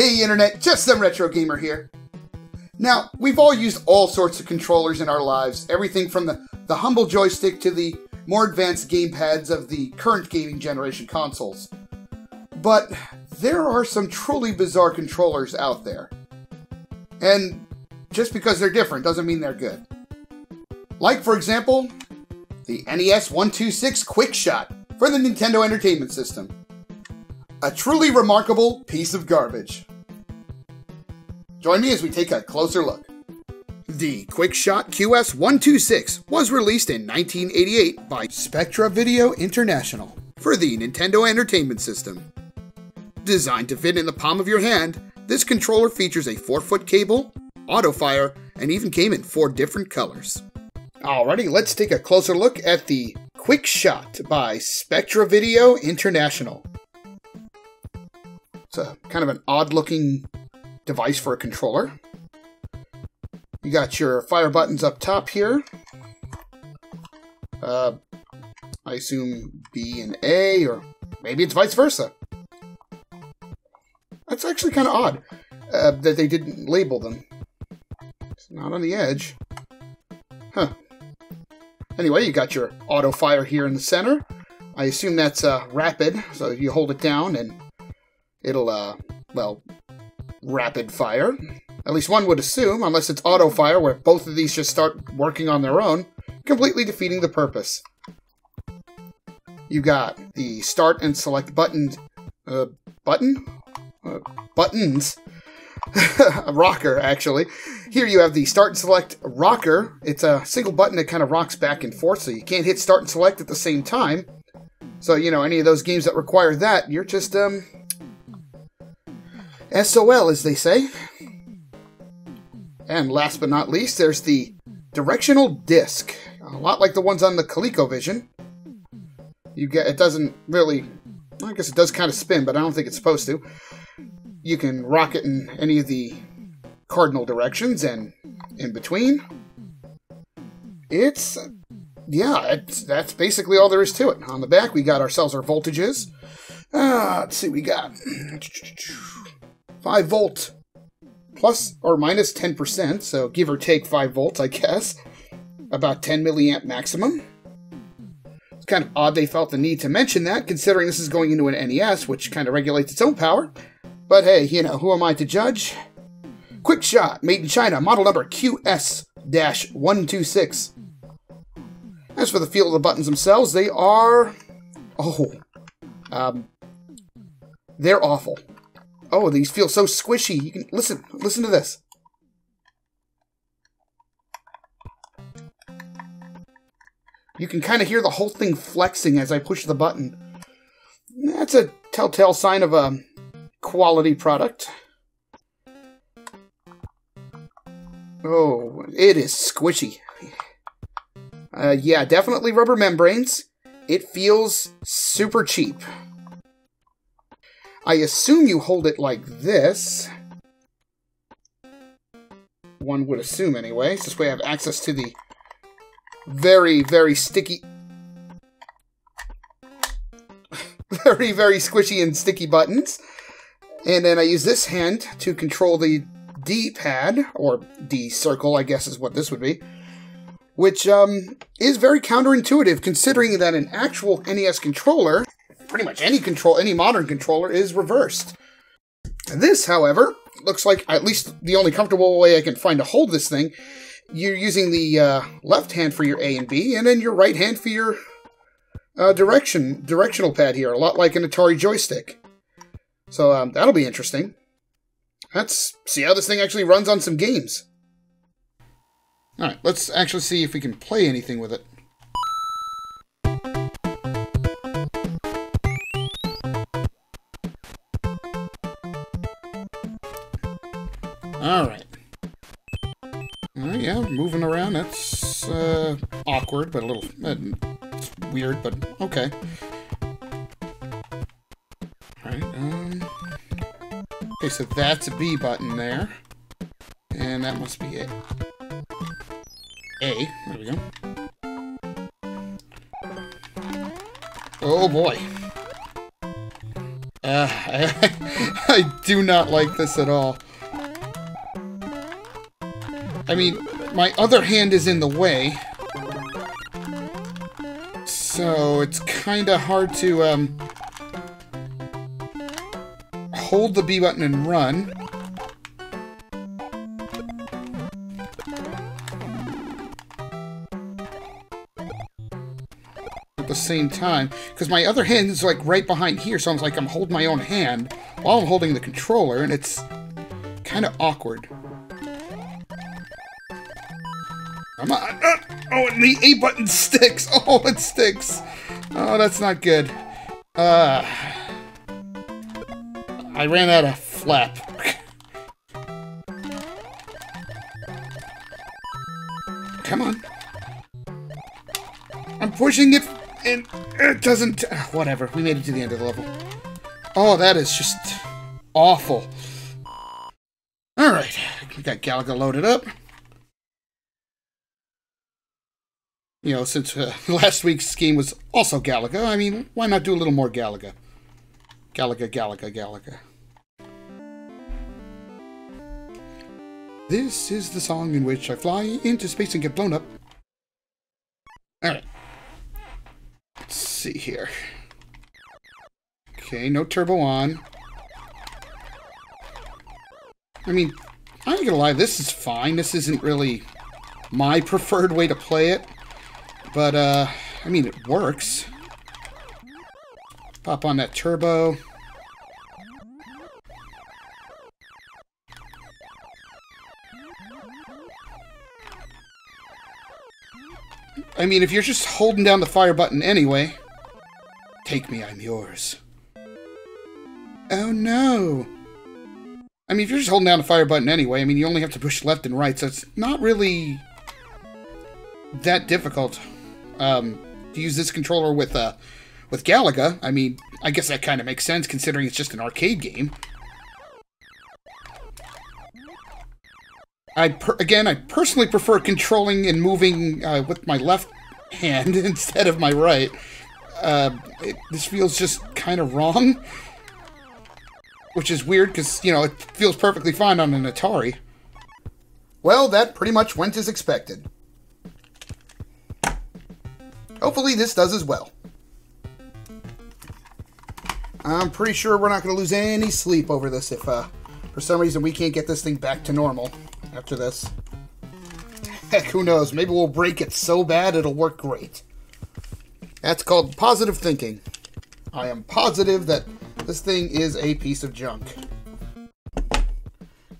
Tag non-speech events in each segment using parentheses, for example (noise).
Hey Internet, just some retro gamer here. Now, we've all used all sorts of controllers in our lives, everything from the, the humble joystick to the more advanced gamepads of the current gaming generation consoles. But there are some truly bizarre controllers out there. And just because they're different doesn't mean they're good. Like, for example, the NES 126 QuickShot for the Nintendo Entertainment System. A truly remarkable piece of garbage. Join me as we take a closer look. The QuickShot QS126 was released in 1988 by SpectraVideo International for the Nintendo Entertainment System. Designed to fit in the palm of your hand, this controller features a 4-foot cable, auto fire, and even came in four different colors. Alrighty, let's take a closer look at the QuickShot by SpectraVideo International. It's a kind of an odd looking device for a controller. You got your fire buttons up top here. Uh, I assume B and A, or maybe it's vice versa. That's actually kind of odd uh, that they didn't label them. It's not on the edge. Huh. Anyway, you got your auto fire here in the center. I assume that's uh, rapid, so you hold it down and it'll, uh, well, rapid fire. At least one would assume, unless it's auto fire, where both of these just start working on their own, completely defeating the purpose. You got the start and select button, uh, button? Uh, buttons. (laughs) a rocker, actually. Here you have the start and select rocker. It's a single button that kind of rocks back and forth, so you can't hit start and select at the same time. So, you know, any of those games that require that, you're just, um, SOL, as they say. And last but not least, there's the directional disc. A lot like the ones on the ColecoVision. You get it doesn't really I guess it does kind of spin, but I don't think it's supposed to. You can rock it in any of the cardinal directions and in between. It's yeah, it's, that's basically all there is to it. On the back, we got ourselves our voltages. Uh, let's see, we got 5 volt plus or minus 10%, so give or take 5 volts, I guess. About 10 milliamp maximum. It's kind of odd they felt the need to mention that, considering this is going into an NES, which kind of regulates its own power. But hey, you know, who am I to judge? QuickShot, made in China, model number QS-126. As for the feel of the buttons themselves, they are... Oh. Um, they're awful. Oh, these feel so squishy. You can listen, listen to this. You can kind of hear the whole thing flexing as I push the button. That's a telltale sign of a quality product. Oh, it is squishy. Uh, yeah, definitely rubber membranes. It feels super cheap. I assume you hold it like this. One would assume anyway. This way I have access to the very, very sticky... (laughs) very, very squishy and sticky buttons. And then I use this hand to control the D-pad, or D-circle, I guess is what this would be, which um, is very counterintuitive considering that an actual NES controller pretty much any control, any modern controller is reversed. This, however, looks like at least the only comfortable way I can find to hold this thing. You're using the uh, left hand for your A and B, and then your right hand for your uh, direction directional pad here, a lot like an Atari joystick. So um, that'll be interesting. Let's see how this thing actually runs on some games. Alright, let's actually see if we can play anything with it. Alright. Well, yeah, moving around, that's uh, awkward, but a little uh, weird, but okay. Okay, so that's a B button there. And that must be it. A. There we go. Oh, boy. Uh, I, (laughs) I do not like this at all. I mean, my other hand is in the way. So it's kind of hard to, um hold the B button and run. At the same time, because my other hand is like right behind here, so I'm like I'm holding my own hand while I'm holding the controller, and it's kind of awkward. Come on. Oh, and the A button (laughs) sticks. Oh, it sticks. Oh, that's not good. Uh, I ran out of flap. Come on. I'm pushing it, and it doesn't... Whatever, we made it to the end of the level. Oh, that is just awful. Alright, we got Galaga loaded up. You know, since uh, (laughs) last week's game was also Galaga, I mean, why not do a little more Galaga? Galaga, Galaga, Galaga. This is the song in which I fly into space and get blown up. Alright. Let's see here. Okay, no turbo on. I mean, I ain't gonna lie, this is fine. This isn't really my (laughs) preferred way to play it. But, uh, I mean, it works. Pop on that turbo. I mean, if you're just holding down the fire button anyway... Take me, I'm yours. Oh no! I mean, if you're just holding down the fire button anyway, I mean, you only have to push left and right, so it's not really that difficult um, to use this controller with uh, with Galaga. I mean, I guess that kind of makes sense considering it's just an arcade game. I again, I personally prefer controlling and moving uh, with my left hand (laughs) instead of my right. Uh, it, this feels just kind of wrong, which is weird because you know it feels perfectly fine on an Atari. Well, that pretty much went as expected. Hopefully this does as well. I'm pretty sure we're not going to lose any sleep over this if, uh, for some reason, we can't get this thing back to normal after this. Heck, who knows? Maybe we'll break it so bad it'll work great. That's called positive thinking. I am positive that this thing is a piece of junk.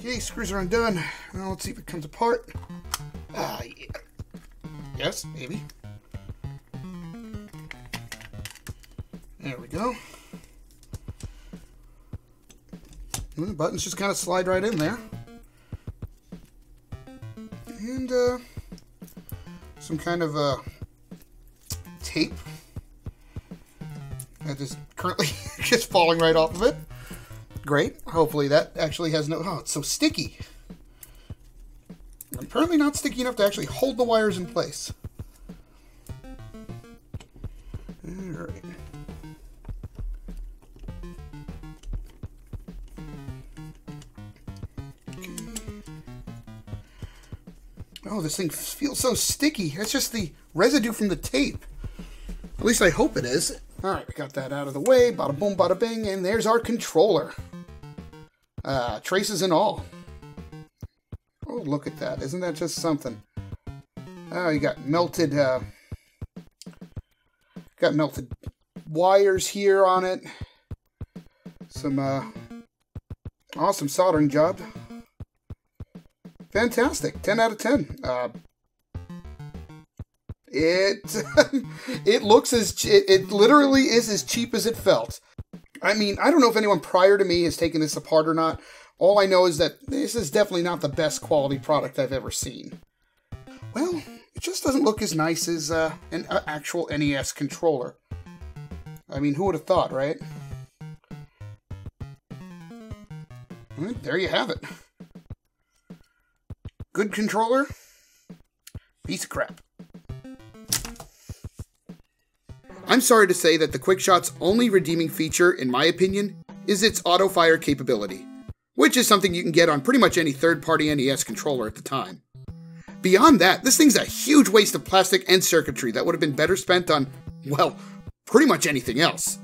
Okay, screws are undone. Now let's see if it comes apart. Ah, yeah. Yes, maybe. There we go. And the buttons just kind of slide right in there. Uh, some kind of uh, tape that is currently (laughs) just falling right off of it. Great. Hopefully that actually has no... Oh, it's so sticky. Apparently not sticky enough to actually hold the wires in place. Oh, this thing feels so sticky. It's just the residue from the tape. At least I hope it is. Alright, we got that out of the way. Bada boom, bada bing, and there's our controller. Uh, traces and all. Oh, look at that. Isn't that just something? Oh, you got melted, uh, got melted wires here on it. Some, uh, awesome soldering job. Fantastic. 10 out of 10. Uh, it (laughs) it looks as it, it literally is as cheap as it felt. I mean, I don't know if anyone prior to me has taken this apart or not. All I know is that this is definitely not the best quality product I've ever seen. Well, it just doesn't look as nice as uh, an uh, actual NES controller. I mean, who would have thought, right? Well, there you have it. Good controller, piece of crap. I'm sorry to say that the QuickShot's only redeeming feature, in my opinion, is its auto fire capability, which is something you can get on pretty much any third party NES controller at the time. Beyond that, this thing's a huge waste of plastic and circuitry that would have been better spent on, well, pretty much anything else.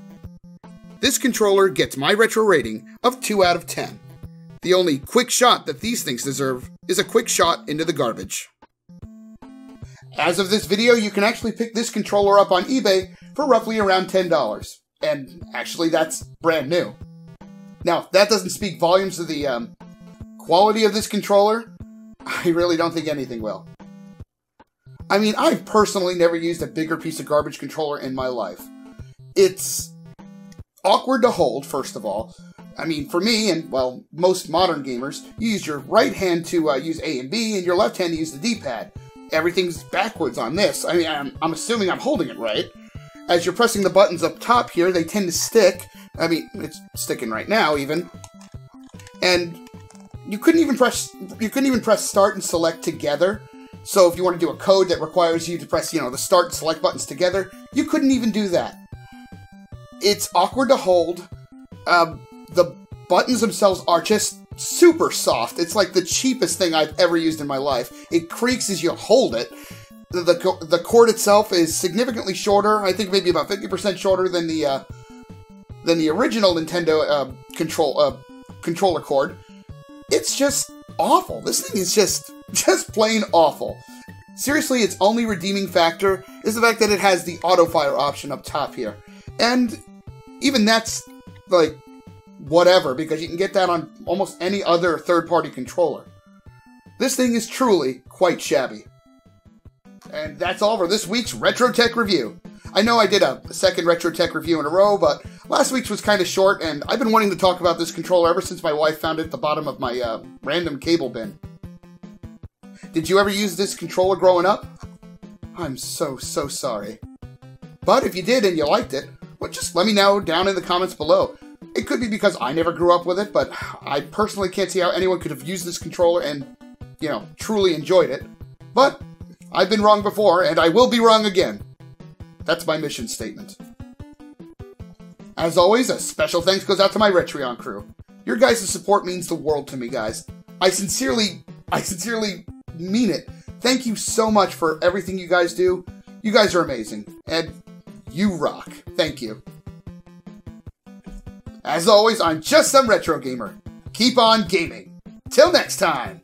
This controller gets my retro rating of 2 out of 10. The only quick shot that these things deserve is a quick shot into the garbage. As of this video, you can actually pick this controller up on eBay for roughly around $10. And actually, that's brand new. Now, that doesn't speak volumes of the um, quality of this controller. I really don't think anything will. I mean, I've personally never used a bigger piece of garbage controller in my life. It's awkward to hold, first of all. I mean, for me, and well, most modern gamers, you use your right hand to uh, use A and B, and your left hand to use the D-pad. Everything's backwards on this. I mean, I'm, I'm assuming I'm holding it right. As you're pressing the buttons up top here, they tend to stick. I mean, it's sticking right now, even. And you couldn't even press you couldn't even press start and select together. So if you want to do a code that requires you to press, you know, the start and select buttons together, you couldn't even do that. It's awkward to hold. Um, the buttons themselves are just super soft. It's like the cheapest thing I've ever used in my life. It creaks as you hold it. The, the, the cord itself is significantly shorter. I think maybe about 50% shorter than the uh, than the original Nintendo uh, control uh, controller cord. It's just awful. This thing is just (laughs) just plain awful. Seriously, its only redeeming factor is the fact that it has the auto fire option up top here. And even that's like whatever because you can get that on almost any other third-party controller. This thing is truly quite shabby. And that's all for this week's Retro Tech review. I know I did a second Retro Tech review in a row, but last week's was kind of short, and I've been wanting to talk about this controller ever since my wife found it at the bottom of my uh, random cable bin. Did you ever use this controller growing up? I'm so, so sorry. But if you did and you liked it, well, just let me know down in the comments below. It could be because I never grew up with it, but I personally can't see how anyone could have used this controller and, you know, truly enjoyed it. But I've been wrong before, and I will be wrong again. That's my mission statement. As always, a special thanks goes out to my Retreon crew. Your guys' support means the world to me, guys. I sincerely, I sincerely mean it. Thank you so much for everything you guys do. You guys are amazing. And you rock. Thank you. As always, I'm just some retro gamer. Keep on gaming. Till next time.